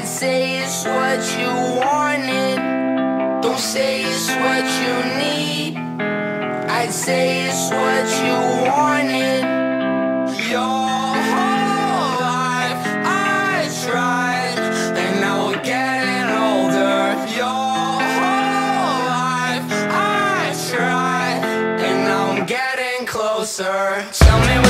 I'd say it's what you wanted. Don't say it's what you need. I'd say it's what you wanted. Your whole life I tried, and now we're getting older. Your whole life I tried, and now I'm getting closer. Tell me.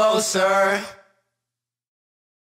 closer.